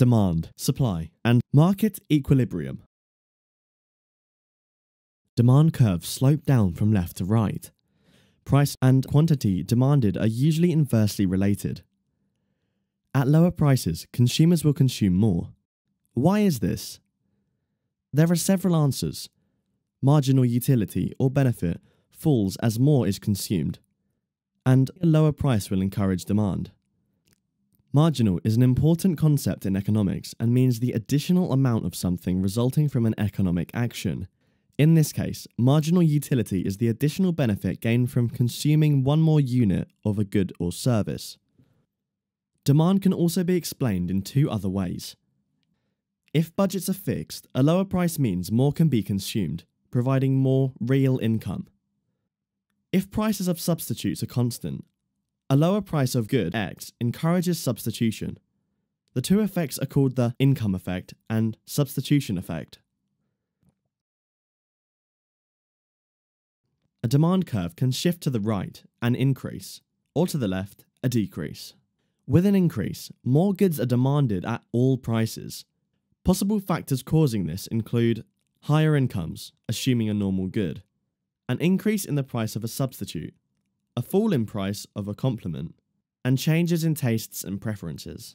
demand, supply, and market equilibrium. Demand curves slope down from left to right. Price and quantity demanded are usually inversely related. At lower prices, consumers will consume more. Why is this? There are several answers. Marginal utility or benefit falls as more is consumed, and a lower price will encourage demand. Marginal is an important concept in economics and means the additional amount of something resulting from an economic action. In this case, marginal utility is the additional benefit gained from consuming one more unit of a good or service. Demand can also be explained in two other ways. If budgets are fixed, a lower price means more can be consumed, providing more real income. If prices of substitutes are constant, a lower price of good X encourages substitution. The two effects are called the income effect and substitution effect. A demand curve can shift to the right, an increase, or to the left, a decrease. With an increase, more goods are demanded at all prices. Possible factors causing this include higher incomes, assuming a normal good, an increase in the price of a substitute, a fall in price of a complement, and changes in tastes and preferences.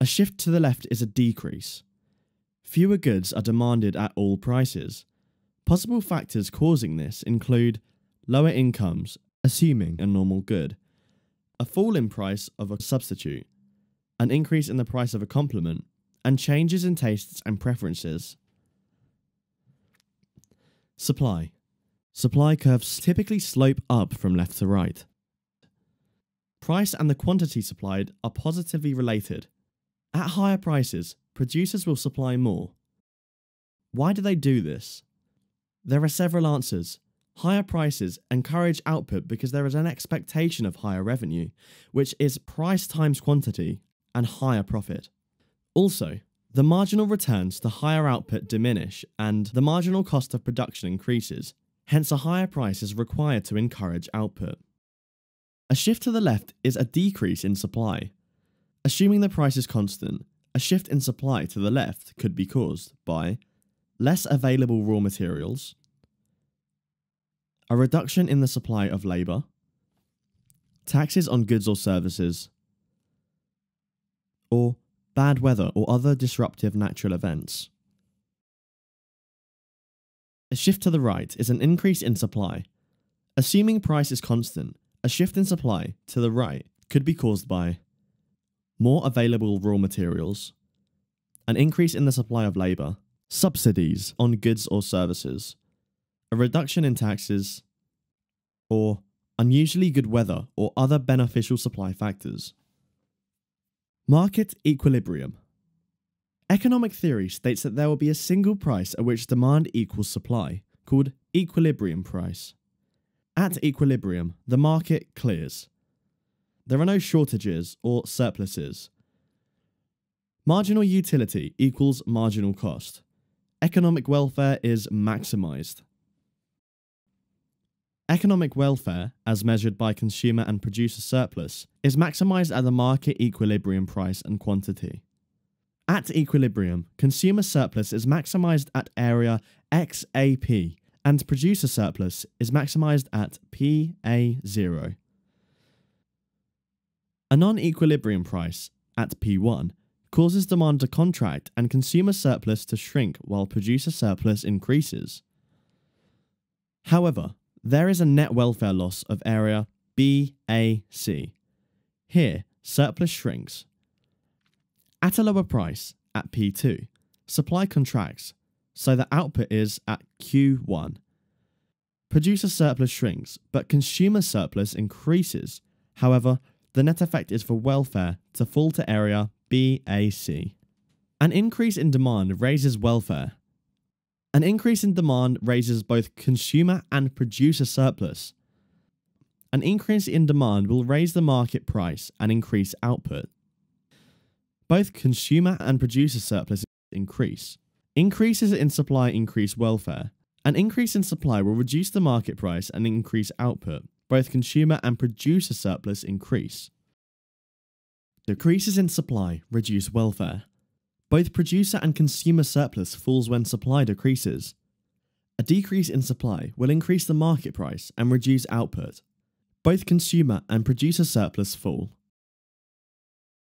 A shift to the left is a decrease. Fewer goods are demanded at all prices. Possible factors causing this include lower incomes, assuming a normal good, a fall in price of a substitute, an increase in the price of a complement, and changes in tastes and preferences. Supply. Supply curves typically slope up from left to right. Price and the quantity supplied are positively related. At higher prices, producers will supply more. Why do they do this? There are several answers, Higher prices encourage output because there is an expectation of higher revenue, which is price times quantity and higher profit. Also, the marginal returns to higher output diminish and the marginal cost of production increases, hence, a higher price is required to encourage output. A shift to the left is a decrease in supply. Assuming the price is constant, a shift in supply to the left could be caused by less available raw materials, a reduction in the supply of labour, taxes on goods or services, or bad weather or other disruptive natural events. A shift to the right is an increase in supply. Assuming price is constant, a shift in supply to the right could be caused by more available raw materials, an increase in the supply of labour, subsidies on goods or services, a reduction in taxes, or unusually good weather or other beneficial supply factors. Market equilibrium. Economic theory states that there will be a single price at which demand equals supply, called equilibrium price. At equilibrium, the market clears. There are no shortages or surpluses. Marginal utility equals marginal cost. Economic welfare is maximized. Economic welfare, as measured by consumer and producer surplus, is maximized at the market equilibrium price and quantity. At equilibrium, consumer surplus is maximized at area XAP and producer surplus is maximized at PA0. A non equilibrium price at P1 causes demand to contract and consumer surplus to shrink while producer surplus increases. However, there is a net welfare loss of area BAC. Here, surplus shrinks. At a lower price, at P2, supply contracts, so the output is at Q1. Producer surplus shrinks, but consumer surplus increases. However, the net effect is for welfare to fall to area BAC. An increase in demand raises welfare, an increase in demand raises both consumer and producer surplus. An increase in demand will raise the market price and increase output. Both consumer and producer surplus increase. Increases in supply increase welfare. An increase in supply will reduce the market price and increase output. both consumer and producer surplus increase. Decreases in supply reduce welfare. Both producer and consumer surplus falls when supply decreases. A decrease in supply will increase the market price and reduce output. Both consumer and producer surplus fall